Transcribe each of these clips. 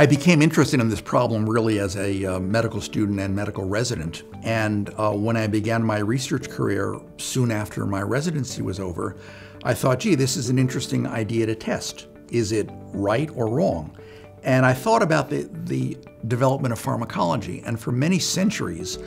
I became interested in this problem really as a uh, medical student and medical resident. And uh, when I began my research career soon after my residency was over, I thought, gee, this is an interesting idea to test. Is it right or wrong? And I thought about the, the development of pharmacology. And for many centuries,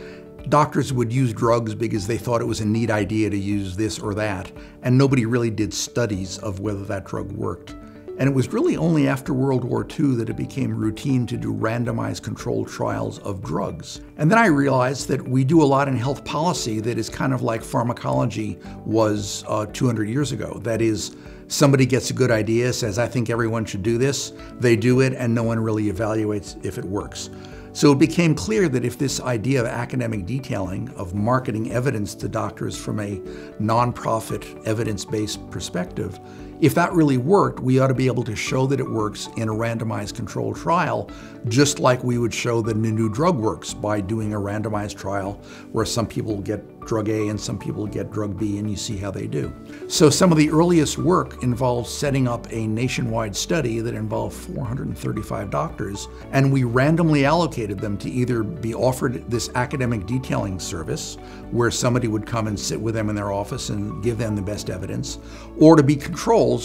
doctors would use drugs because they thought it was a neat idea to use this or that. And nobody really did studies of whether that drug worked. And it was really only after World War II that it became routine to do randomized controlled trials of drugs. And then I realized that we do a lot in health policy that is kind of like pharmacology was uh, 200 years ago. That is, somebody gets a good idea, says, I think everyone should do this, they do it, and no one really evaluates if it works. So it became clear that if this idea of academic detailing, of marketing evidence to doctors from a nonprofit, evidence based perspective, if that really worked, we ought to be able to show that it works in a randomized controlled trial, just like we would show that a new drug works by doing a randomized trial where some people get drug A and some people get drug B and you see how they do. So some of the earliest work involved setting up a nationwide study that involved 435 doctors and we randomly allocated them to either be offered this academic detailing service where somebody would come and sit with them in their office and give them the best evidence or to be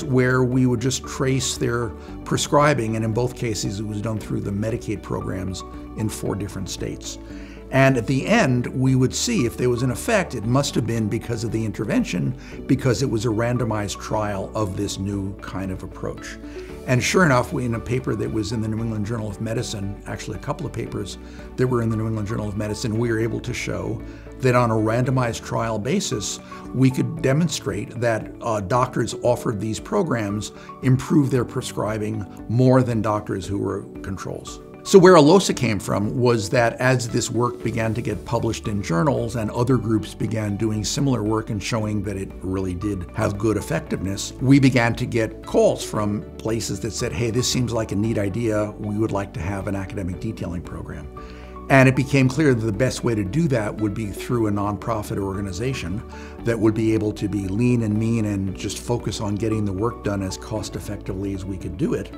where we would just trace their prescribing and in both cases it was done through the Medicaid programs in four different states. And at the end, we would see if there was an effect, it must have been because of the intervention, because it was a randomized trial of this new kind of approach. And sure enough, we, in a paper that was in the New England Journal of Medicine, actually a couple of papers that were in the New England Journal of Medicine, we were able to show that on a randomized trial basis, we could demonstrate that uh, doctors offered these programs improve their prescribing more than doctors who were controls. So where ALOSA came from was that as this work began to get published in journals and other groups began doing similar work and showing that it really did have good effectiveness, we began to get calls from places that said, hey, this seems like a neat idea. We would like to have an academic detailing program. And it became clear that the best way to do that would be through a nonprofit organization that would be able to be lean and mean and just focus on getting the work done as cost effectively as we could do it.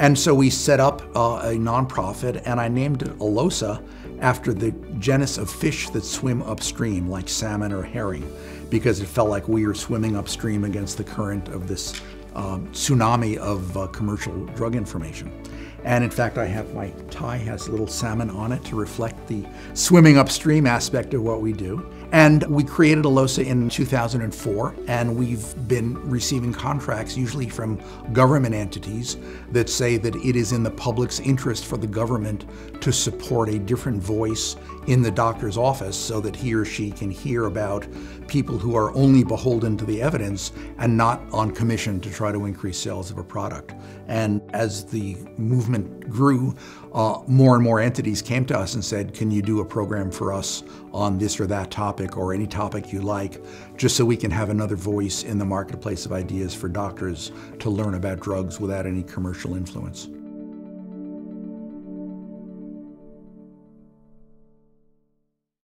And so we set up uh, a nonprofit, and I named it ALOSA after the genus of fish that swim upstream, like salmon or herring, because it felt like we were swimming upstream against the current of this um, tsunami of uh, commercial drug information. And in fact, I have my tie has a little salmon on it to reflect the swimming upstream aspect of what we do. And we created ALOSA in 2004, and we've been receiving contracts usually from government entities that say that it is in the public's interest for the government to support a different voice in the doctor's office so that he or she can hear about people who are only beholden to the evidence and not on commission to try to increase sales of a product. And as the movement grew, uh, more and more entities came to us and said, Can you do a program for us on this or that topic or any topic you like, just so we can have another voice in the marketplace of ideas for doctors to learn about drugs without any commercial influence?